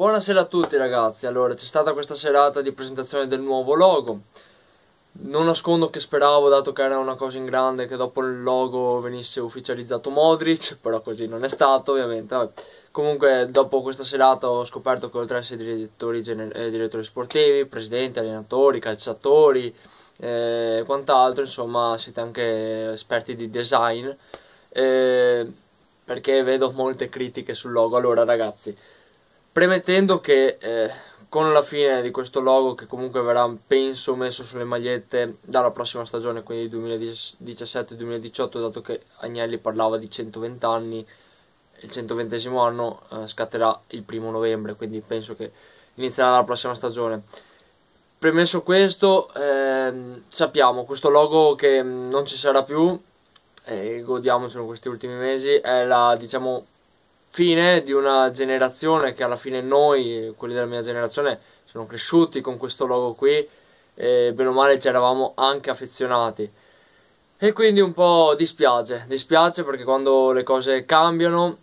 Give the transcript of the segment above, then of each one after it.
Buonasera a tutti ragazzi, allora c'è stata questa serata di presentazione del nuovo logo. Non nascondo che speravo, dato che era una cosa in grande, che dopo il logo venisse ufficializzato Modric Però così non è stato ovviamente. Vabbè. Comunque dopo questa serata ho scoperto che oltre ad essere direttori, eh, direttori sportivi, presidenti, allenatori, calciatori e quant'altro Insomma siete anche esperti di design eh, Perché vedo molte critiche sul logo. Allora ragazzi premettendo che eh, con la fine di questo logo che comunque verrà penso messo sulle magliette dalla prossima stagione quindi 2017-2018 dato che Agnelli parlava di 120 anni il 120 anno eh, scatterà il primo novembre quindi penso che inizierà la prossima stagione. Premesso questo eh, sappiamo questo logo che non ci sarà più e godiamocelo questi ultimi mesi è la diciamo fine di una generazione che alla fine noi, quelli della mia generazione, sono cresciuti con questo logo qui e bene o male ci eravamo anche affezionati. E quindi un po' dispiace, dispiace perché quando le cose cambiano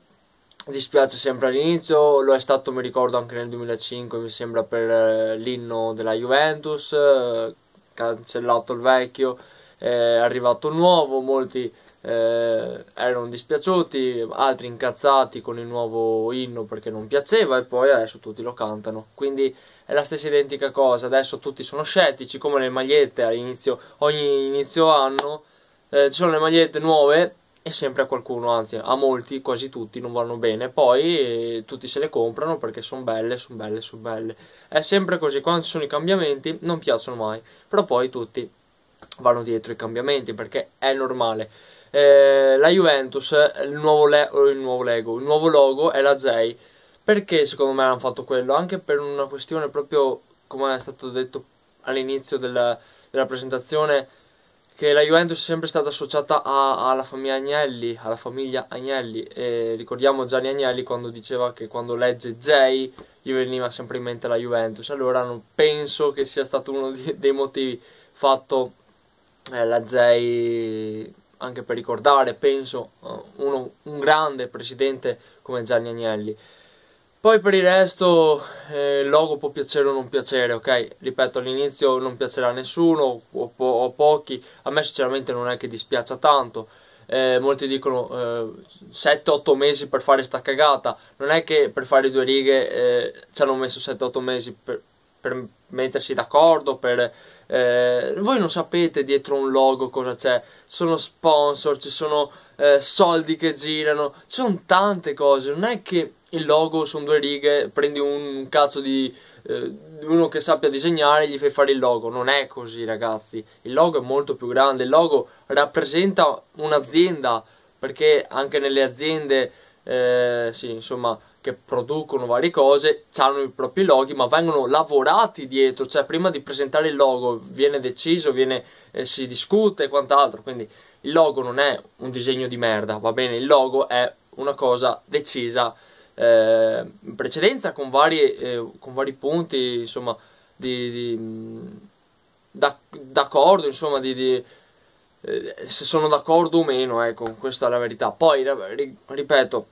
dispiace sempre all'inizio, lo è stato mi ricordo anche nel 2005 mi sembra per eh, l'inno della Juventus, eh, cancellato il vecchio, è arrivato il nuovo, molti eh, erano dispiaciuti, altri incazzati con il nuovo inno perché non piaceva e poi adesso tutti lo cantano. Quindi è la stessa identica cosa, adesso tutti sono scettici, come le magliette all'inizio, ogni inizio anno eh, ci sono le magliette nuove e sempre a qualcuno, anzi a molti, quasi tutti non vanno bene, poi eh, tutti se le comprano perché sono belle, sono belle, sono belle. È sempre così, quando ci sono i cambiamenti non piacciono mai, però poi tutti vanno dietro i cambiamenti perché è normale eh, la Juventus, il nuovo, il nuovo, Lego, il nuovo logo è la J. Perché secondo me hanno fatto quello? Anche per una questione proprio, come è stato detto all'inizio della, della presentazione, che la Juventus è sempre stata associata a, alla famiglia Agnelli, alla famiglia Agnelli. E ricordiamo Gianni Agnelli quando diceva che quando legge J gli veniva sempre in mente la Juventus. Allora non penso che sia stato uno dei motivi fatto eh, la J anche per ricordare, penso, uh, uno, un grande presidente come Gianni Agnelli. Poi per il resto eh, il logo può piacere o non piacere, ok? Ripeto, all'inizio non piacerà a nessuno o, po- o pochi, a me sinceramente non è che dispiaccia tanto. Eh, molti dicono eh, 7-8 mesi per fare sta cagata, non è che per fare due righe eh, ci hanno messo 7-8 mesi per, per mettersi d'accordo, per eh, voi non sapete dietro un logo cosa c'è, sono sponsor, ci sono eh, soldi che girano, ci sono tante cose, non è che il logo sono due righe, prendi un cazzo di eh, uno che sappia disegnare e gli fai fare il logo, non è così ragazzi, il logo è molto più grande, il logo rappresenta un'azienda, perché anche nelle aziende, eh, sì, insomma, che producono varie cose, hanno i propri loghi, ma vengono lavorati dietro, cioè prima di presentare il logo viene deciso, viene, eh, si discute e quant'altro, quindi il logo non è un disegno di merda, va bene, il logo è una cosa decisa eh, in precedenza con vari, eh, con vari punti, insomma, di, di, d'accordo, insomma, di, di eh, se sono d'accordo o meno, ecco, questa è la verità. Poi, ripeto,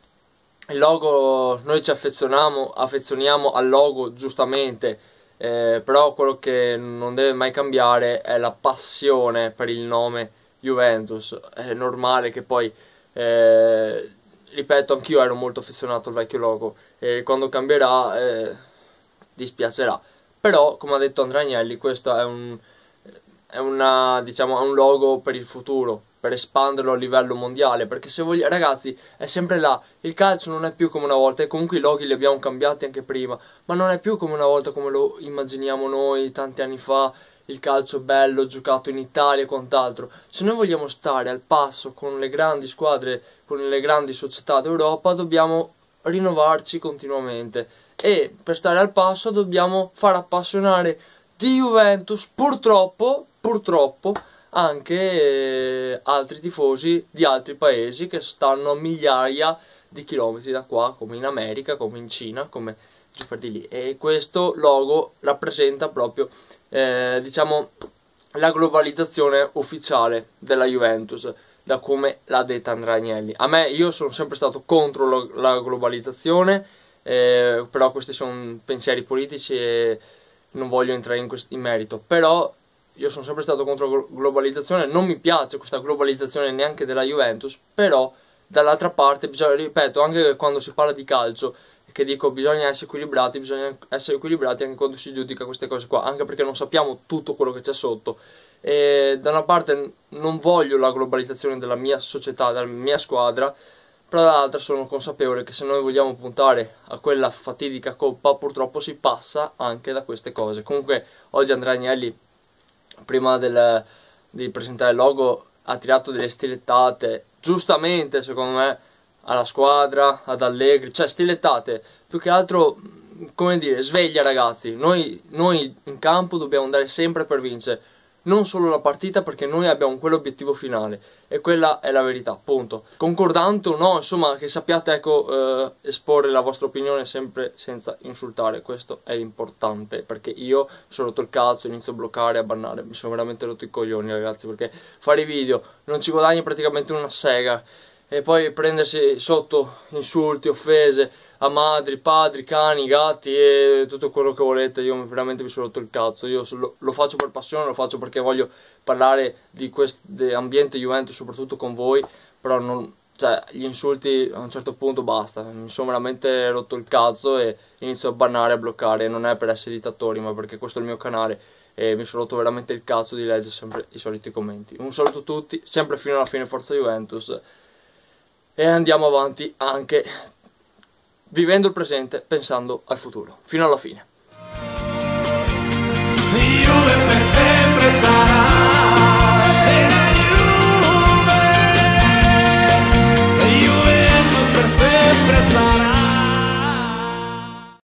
il logo noi ci affezioniamo, affezioniamo al logo giustamente eh, però quello che non deve mai cambiare è la passione per il nome Juventus. È normale che poi eh, ripeto anch'io ero molto affezionato al vecchio logo e quando cambierà eh, dispiacerà. Però come ha detto Andrea Agnelli questo è un, è una, diciamo, un logo per il futuro per espanderlo a livello mondiale perché se vogliamo ragazzi è sempre là. Il calcio non è più come una volta e comunque i loghi li abbiamo cambiati anche prima ma non è più come una volta come lo immaginiamo noi tanti anni fa il calcio bello giocato in Italia e quant'altro. Se noi vogliamo stare al passo con le grandi squadre con le grandi società d'Europa dobbiamo rinnovarci continuamente. E per stare al passo dobbiamo far appassionare di Juventus purtroppo purtroppo anche eh, altri tifosi di altri paesi che stanno a migliaia di chilometri da qua, come in America, come in Cina, come giù per di lì. E questo logo rappresenta proprio, eh, diciamo, la globalizzazione ufficiale della Juventus, da come l'ha detta Andrea Agnelli. A me, io sono sempre stato contro lo, la globalizzazione, eh, però questi sono pensieri politici e non voglio entrare in, in merito, però io sono sempre stato contro globalizzazione, non mi piace questa globalizzazione neanche della Juventus, però dall'altra parte, bisogna, ripeto, anche quando si parla di calcio, che dico bisogna essere equilibrati, bisogna essere equilibrati anche quando si giudica queste cose qua, anche perché non sappiamo tutto quello che c'è sotto. E da una parte non voglio la globalizzazione della mia società, della mia squadra, però dall'altra sono consapevole che se noi vogliamo puntare a quella fatidica coppa, purtroppo si passa anche da queste cose. Comunque oggi Andrea Agnelli, prima del, di presentare il logo, ha tirato delle stilettate, giustamente secondo me, alla squadra, ad Allegri, cioè stilettate, più che altro, come dire, sveglia ragazzi, noi, noi in campo dobbiamo andare sempre per vincere, non solo la partita perché noi abbiamo quell'obiettivo finale e quella è la verità, punto. Concordante o no, insomma, che sappiate ecco eh, esporre la vostra opinione sempre senza insultare, questo è importante perché io mi sono rotto il cazzo, inizio a bloccare, a bannare, mi sono veramente rotto i coglioni ragazzi perché fare i video non ci guadagni praticamente una sega e poi prendersi sotto insulti, offese a madri, padri, cani, gatti e tutto quello che volete, io veramente mi sono rotto il cazzo, io lo, lo faccio per passione, lo faccio perché voglio parlare di questo ambiente Juventus soprattutto con voi, però non, cioè, gli insulti a un certo punto basta, mi sono veramente rotto il cazzo e inizio a bannare, a bloccare, non è per essere dittatori ma perché questo è il mio canale e mi sono rotto veramente il cazzo di leggere sempre i soliti commenti. Un saluto a tutti, sempre fino alla fine Forza Juventus. E andiamo avanti anche vivendo il presente pensando al futuro, fino alla fine.